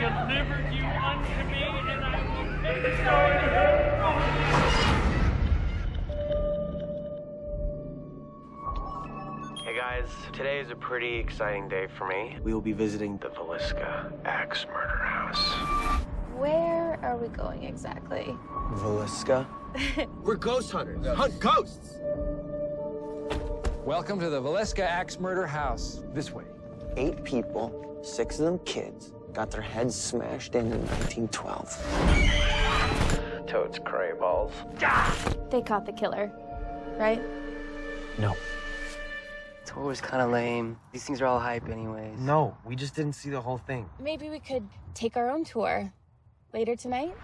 delivered you unto me, and I will make Hey guys, today is a pretty exciting day for me. We will be visiting the Villisca Axe Murder House. Where are we going exactly? Villisca? We're ghost hunters. Hunt ghosts. Welcome to the Villisca Axe Murder House. This way. Eight people, six of them kids, got their heads smashed in in 1912. Toads cray balls. They caught the killer, right? No. Tour was kind of lame. These things are all hype, anyways. No, we just didn't see the whole thing. Maybe we could take our own tour later tonight?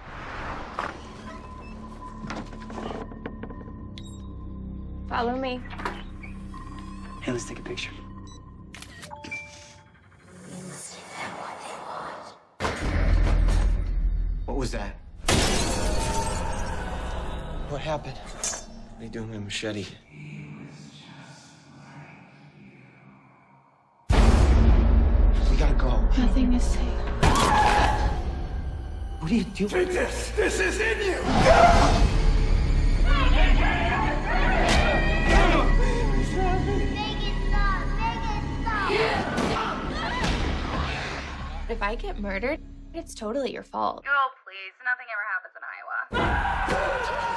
Follow me. Hey, let's take a picture. What was that? What happened? What are you doing with a machete? We gotta go. Nothing is safe. What are you doing? This, this is in you! If I get murdered, it's totally your fault. Oh, please. Nothing ever happens in Iowa.